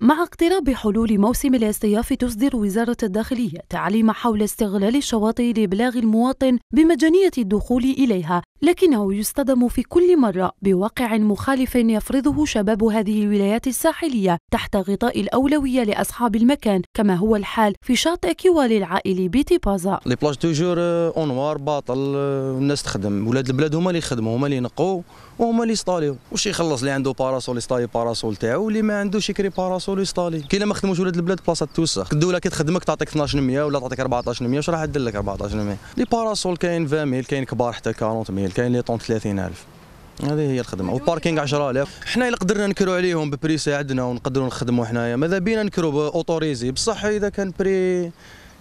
مع اقتراب حلول موسم الاصطياف تصدر وزارة الداخلية تعليمة حول استغلال الشواطئ لإبلاغ المواطن بمجانية الدخول إليها. لكنه يصطدم في كل مرة بواقع مخالف يفرضه شباب هذه الولايات الساحلية تحت غطاء الأولوية لأصحاب المكان كما هو الحال في شاطئ كوالي العائلي بتيبازا. les plages toujours au noir باطل الناس تخدم. ولاد البلاد هما اللي يخدموا هما اللي ينقوا وهما اللي يسطاليو واش يخلص اللي عنده parasol يسطالي parasol تاعو واللي ما عندوش يكري parasol يسطالي كي ما خدموش ولاد البلاد بلاصة توسخ الدولة كي تخدمك تعطيك 1200 ولا تعطيك 1400 واش راح دير لك 1400 les parasols كاين 20000 كاين كبار حتى 40000 كاين les tentes 30000 هذه هي الخدمة. وال parking 10000 حنا إلا قدرنا نكروا عليهم ب prix يساعدنا ونقدروا نخدموا حنايا ماذا بينا نكروا ب autorisé؟ بصح إذا كان prix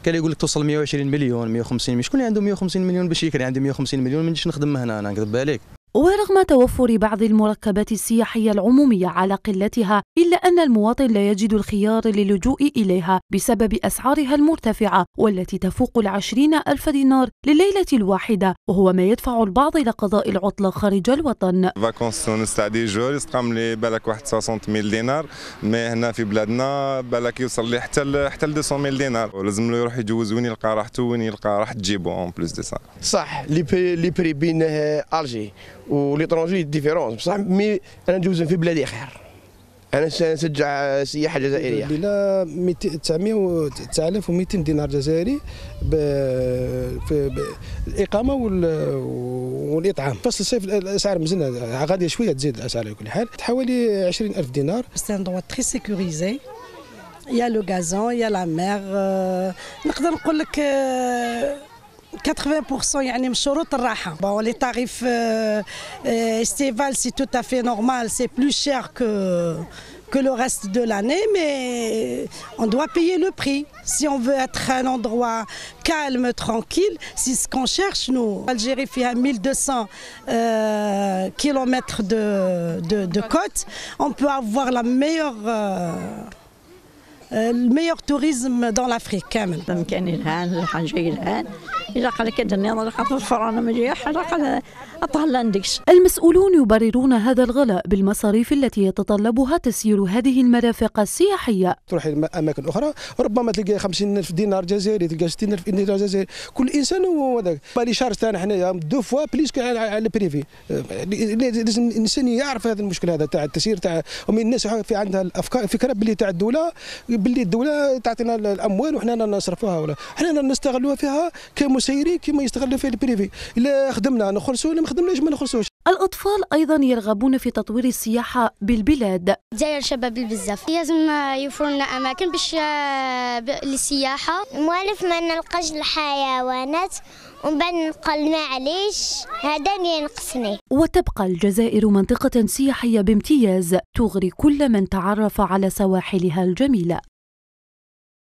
كان يقول لك توصل 120 مليون 150 شكون اللي عنده 150 مليون باش يكري عندي 150 مليون ما نجيش نخدم هنا أنا نكذب عليك. ورغم توفر بعض المركبات السياحية العمومية على قلتها إلا أن المواطن لا يجد الخيار للجوء إليها بسبب أسعارها المرتفعة والتي تفوق العشرين ألف دينار لليلة الواحدة وهو ما يدفع البعض إلى قضاء العطلة خارج الوطن. vacances تونس تاع dix jours يستقام لي بالك واحد 60 mille دينار mais هنا في بلادنا بالك يوصل لي حتى حتى ل 200 mille دينار ولازم له يروح يجوز وين يلقى راحته وين يلقى راحة جيبو en plus de ça صح les prix بين Algérie و l'étranger différence. بصح mais أنا ندوز في بلادي خير. أنا نشجع السياحه الجزائريه إلى 9200 دينار جزائري في الاقامه والإطعام. فصل الصيف الأسعار مزنه غادية شوية تزيد الأسعار على كل حال. حوالي 20000 دينار. c'est un endroit très سيكوريزي يا لو غازون يا لا مير نقدر نقول لك 80% يعني من شروط الراحه bon les tarifs euh, estivales c'est tout à fait normal c'est plus cher que que le reste de l'année, mais on doit payer le prix. Si on veut être un endroit calme, tranquille, c'est ce qu'on cherche, nous. Algérie fait 1200 euh, kilomètres de, de, de, côte. On peut avoir la meilleure... Euh, الميور توريزم دون لافريك كامل كان إذا قال أنا في الفرانه مليح قال اطهلاندكس المسؤولون يبررون هذا الغلاء بالمصاريف التي يتطلبها تسيير هذه المرافق السياحية. تروح أماكن أخرى ربما تلقى 50000 دينار جزائري تلقى 60000 دينار جزائري. كل إنسان وهذاك بالي شارج تاعنا حنايا دو فوا بليس على البريفي لازم الإنسان يعرف هذا المشكل هذا تاع التسيير تاع ومن الناس في عندها الأفكار فكره باللي تاع الدولة باللي الدولة تعطينا الأموال وحنا نصرفوها ولا حنا نستغلوها فيها كمسيرين كما يستغلوا فيها البريفي. إلا خدمنا نخلصوا ولا ما خدمناش ما نخلصوش. الأطفال أيضا يرغبون في تطوير السياحة بالبلاد. داير شباب بزاف. لازم يوفروا لنا أماكن باش للسياحة. موالف ما نلقاش الحيوانات ومن بعد نلقى معليش هذا اللي ينقصني. وتبقى الجزائر منطقة سياحية بامتياز تغري كل من تعرف على سواحلها الجميلة.